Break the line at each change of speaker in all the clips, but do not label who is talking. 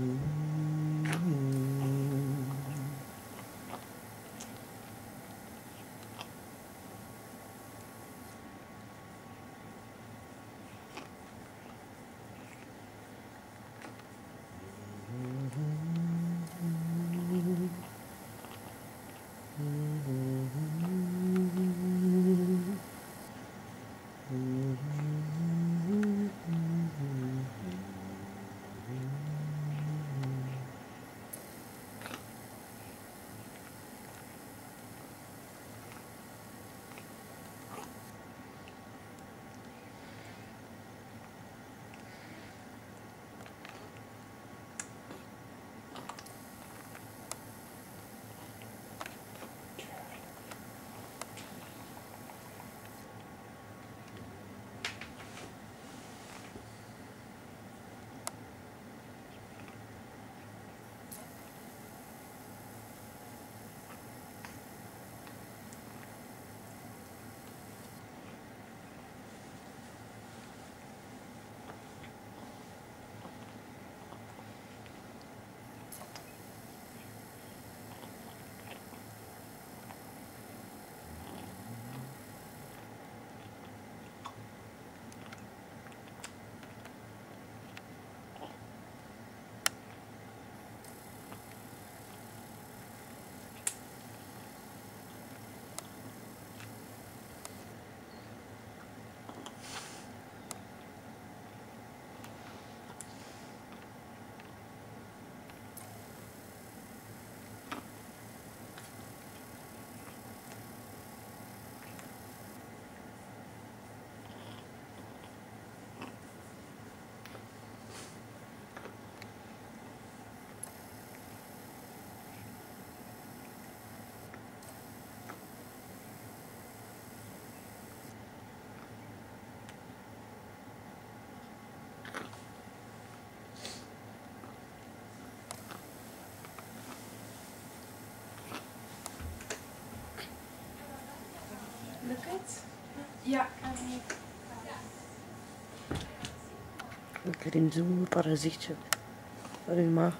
Mm-hmm. Ja,
kann ich. Okay, den
super Sicht. Warte mal.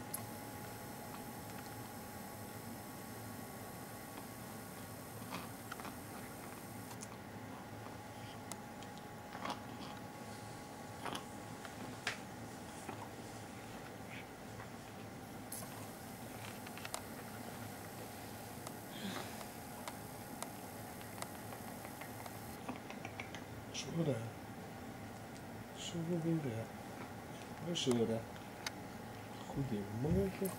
Zora. Hoi Zora. Goedemorgen.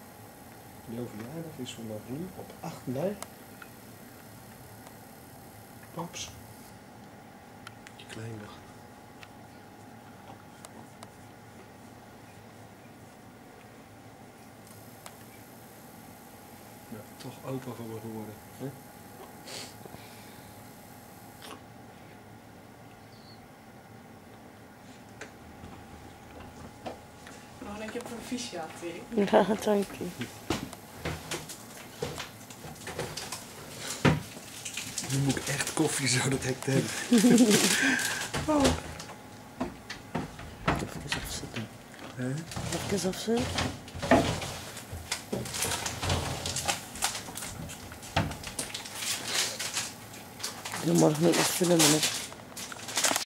Jouw verjaardag is vanaf nu op 8 mei. Paps. Je kleine. Ja, toch me geworden. Hè?
Nog een keer proficiat, Erik.
Ja, dank je.
Nu moet ik echt koffie zo dat hek hebben.
Even afzetten.
Hè?
Even afzetten. Ik doe morgen niet nog filmen. hè.